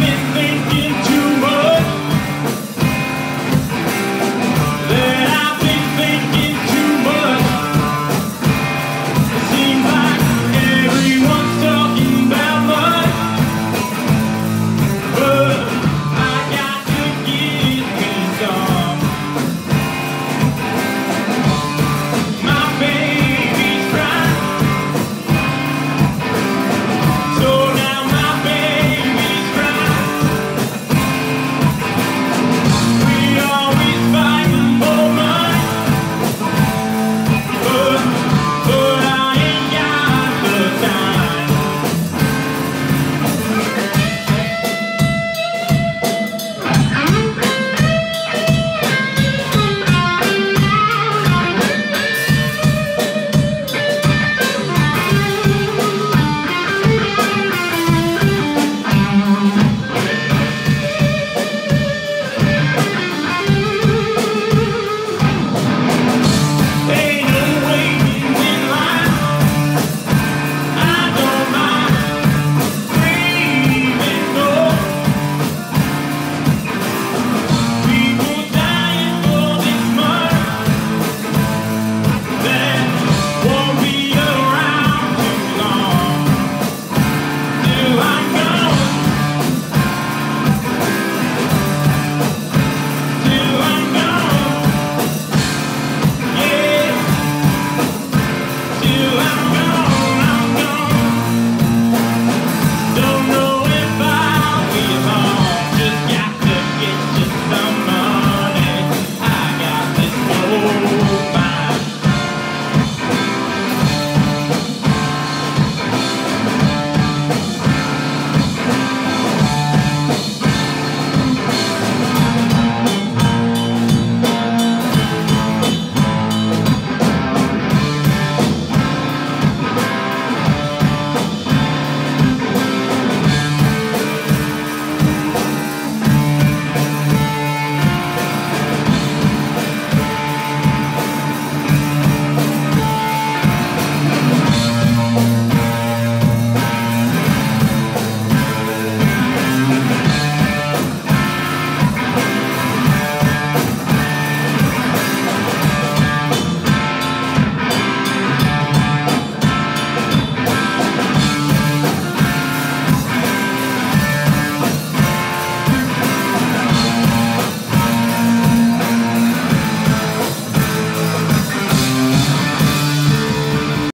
win.